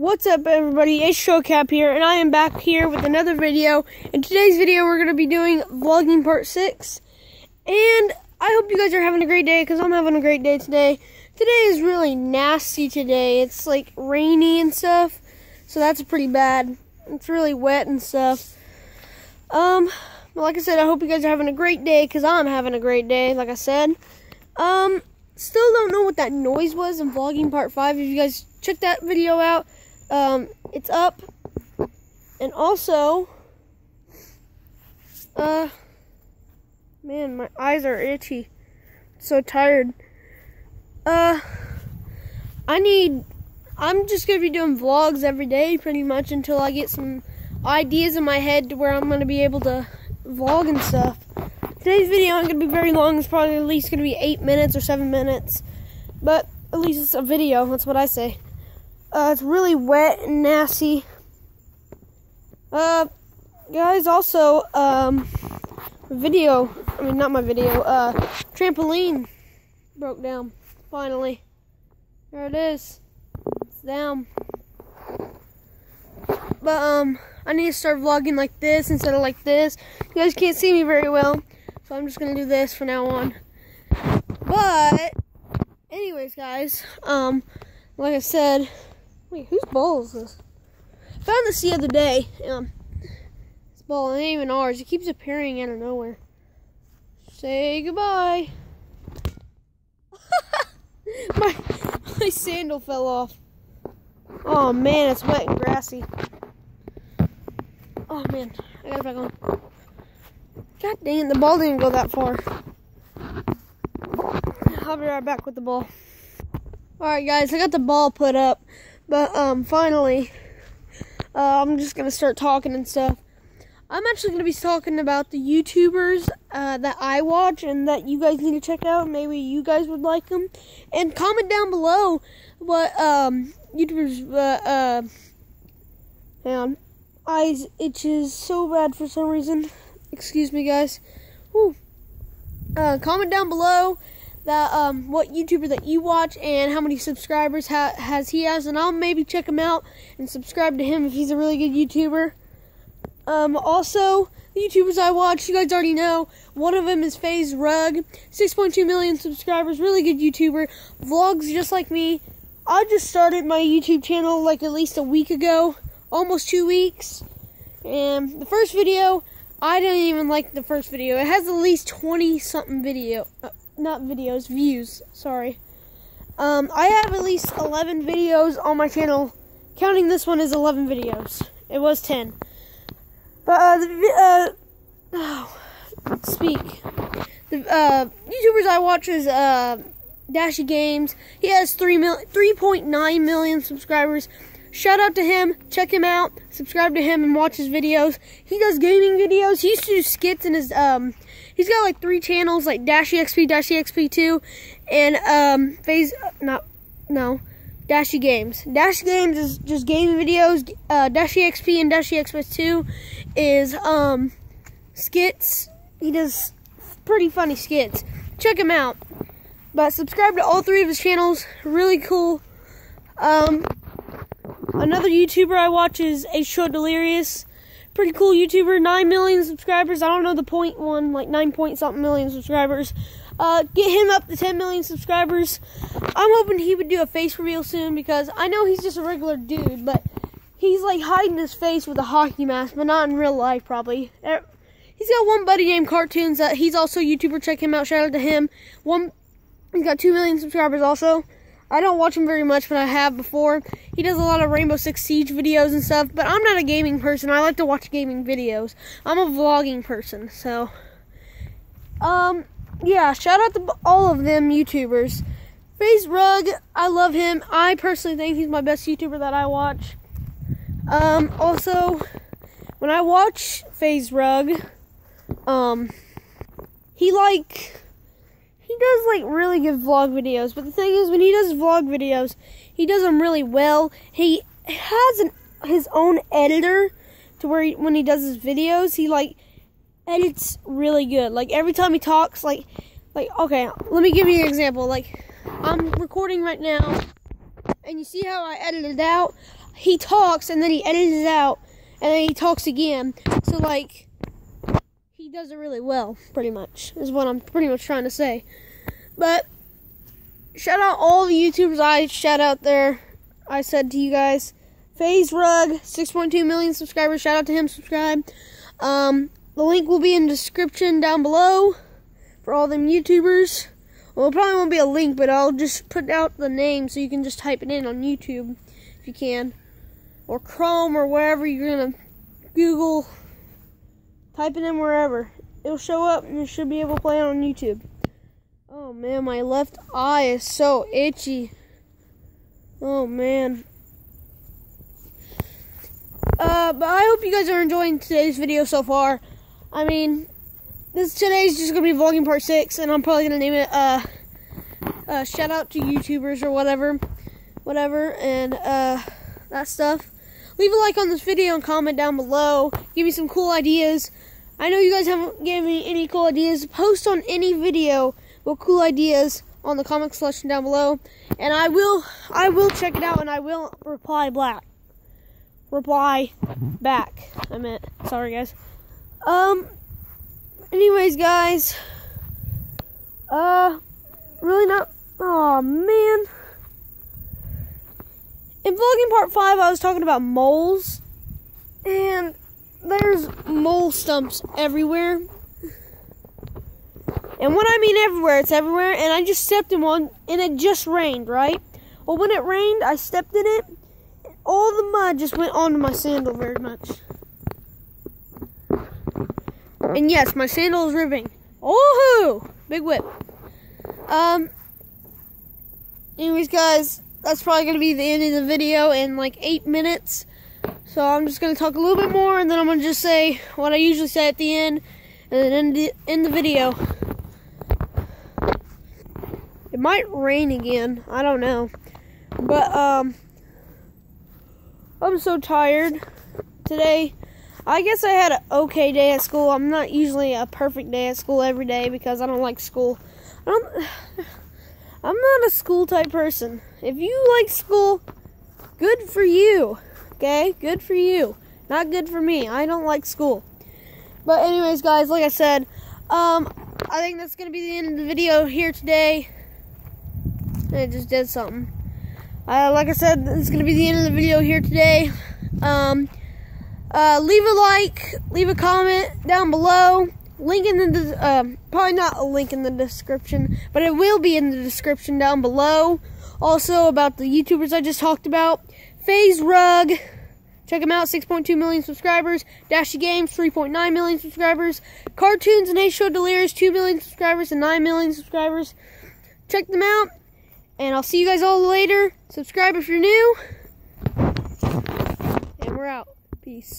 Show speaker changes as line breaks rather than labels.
What's up everybody, it's Showcap here, and I am back here with another video. In today's video, we're going to be doing vlogging part 6. And I hope you guys are having a great day, because I'm having a great day today. Today is really nasty today. It's like rainy and stuff, so that's pretty bad. It's really wet and stuff. Um, like I said, I hope you guys are having a great day, because I'm having a great day, like I said. Um, still don't know what that noise was in vlogging part 5. If you guys check that video out, um, it's up. And also, uh, man, my eyes are itchy. So tired. Uh, I need, I'm just going to be doing vlogs every day pretty much until I get some ideas in my head to where I'm going to be able to vlog and stuff. Today's video ain't going to be very long. It's probably at least going to be 8 minutes or 7 minutes. But at least it's a video. That's what I say. Uh, it's really wet and nasty. Uh, guys, also, um, video, I mean, not my video, uh, trampoline broke down, finally. There it is. It's down. But, um, I need to start vlogging like this instead of like this. You guys can't see me very well, so I'm just gonna do this from now on. But, anyways, guys, um, like I said, Wait, whose ball is this? I found this the other day. Um, this ball ain't even ours. It keeps appearing out of nowhere. Say goodbye. my my sandal fell off. Oh man, it's wet and grassy. Oh man, I got it back on. God dang it, the ball didn't go that far. I'll be right back with the ball. Alright guys, I got the ball put up. But um, finally, uh, I'm just gonna start talking and stuff. I'm actually gonna be talking about the YouTubers uh, that I watch and that you guys need to check out. Maybe you guys would like them, and comment down below what um, YouTubers. Uh, uh, on, eyes itches so bad for some reason. Excuse me, guys. Woo. Uh, comment down below that um, what YouTuber that you watch and how many subscribers ha has he has, and I'll maybe check him out and subscribe to him if he's a really good YouTuber. Um, also, the YouTubers I watch, you guys already know. One of them is FaZe Rug, 6.2 million subscribers, really good YouTuber, vlogs just like me. I just started my YouTube channel like at least a week ago, almost two weeks. And the first video, I didn't even like the first video. It has at least 20 something video. Uh, not videos, views, sorry. Um, I have at least 11 videos on my channel. Counting this one is 11 videos. It was 10. But, uh, the, uh, oh, speak. The, uh, YouTubers I watch is, uh, Dashie Games. He has 3 mil 3.9 million subscribers. Shout out to him. Check him out. Subscribe to him and watch his videos. He does gaming videos. He used to do skits in his, um, he's got like three channels, like Dashie XP, Dashie XP2, and, um, FaZe, not, no, Dashie Games. Dashie Games is just gaming videos. Uh, Dashie XP and Dashie XP2 is, um, skits. He does pretty funny skits. Check him out. But subscribe to all three of his channels. Really cool. Um, Another YouTuber I watch is H2O Delirious. Pretty cool YouTuber, 9 million subscribers. I don't know the point one, like 9 point something million subscribers. Uh, get him up to 10 million subscribers. I'm hoping he would do a face reveal soon because I know he's just a regular dude, but he's like hiding his face with a hockey mask, but not in real life probably. Er, he's got one buddy named Cartoonz that he's also a YouTuber. Check him out. Shout out to him. One, he's got 2 million subscribers also. I don't watch him very much, but I have before. He does a lot of Rainbow Six Siege videos and stuff, but I'm not a gaming person. I like to watch gaming videos. I'm a vlogging person, so. Um, yeah, shout out to all of them YouTubers. FaZe Rug, I love him. I personally think he's my best YouTuber that I watch. Um, also, when I watch FaZe Rug, um, he like he does like really good vlog videos. But the thing is, when he does vlog videos, he does them really well. He has an, his own editor to where he, when he does his videos, he like edits really good. Like every time he talks, like like okay, let me give you an example. Like I'm recording right now, and you see how I edited out. he talks and then he edits it out and then he talks again. So like he does it really well, pretty much, is what I'm pretty much trying to say. But shout out all the YouTubers I shout out there. I said to you guys. FaZe Rug, 6.2 million subscribers. Shout out to him. Subscribe. Um, the link will be in description down below for all them YouTubers. Well, it probably won't be a link, but I'll just put out the name so you can just type it in on YouTube if you can. Or Chrome or wherever you're to Google. Type it in wherever. It'll show up and you should be able to play it on YouTube. Oh man, my left eye is so itchy. Oh man. Uh, but I hope you guys are enjoying today's video so far. I mean, this today's just gonna be vlogging part six, and I'm probably gonna name it uh, uh shout out to YouTubers or whatever, whatever, and uh that stuff. Leave a like on this video and comment down below. Give me some cool ideas. I know you guys haven't given me any cool ideas. Post on any video with cool ideas on the comment section down below, and I will I will check it out and I will reply back. Reply back. I meant sorry guys. Um anyways, guys, uh, really not. Oh man. In vlogging part five, I was talking about moles, and there's mole stumps everywhere. And when I mean everywhere, it's everywhere. And I just stepped in one, and it just rained, right? Well, when it rained, I stepped in it. And All the mud just went onto my sandal very much. And yes, my sandal is ripping. Oh, big whip. Um. Anyways, guys, that's probably gonna be the end of the video in like eight minutes. So I'm just gonna talk a little bit more, and then I'm gonna just say what I usually say at the end, and then end the, end the video. It might rain again. I don't know, but um, I'm so tired today. I guess I had an okay day at school. I'm not usually a perfect day at school every day because I don't like school. I don't. I'm not a school type person. If you like school, good for you. Okay, good for you. Not good for me. I don't like school. But anyways, guys, like I said, um, I think that's gonna be the end of the video here today. I just did something. Uh, like I said, it's gonna be the end of the video here today. Um. Uh, leave a like, leave a comment down below. Link in the, uh, probably not a link in the description, but it will be in the description down below. Also about the YouTubers I just talked about. FaZe Rug, check them out, 6.2 million subscribers. Dashie Games, 3.9 million subscribers. Cartoonz and H2O Delirious, 2 million subscribers and 9 million subscribers. Check them out, and I'll see you guys all later. Subscribe if you're new, and we're out. Peace.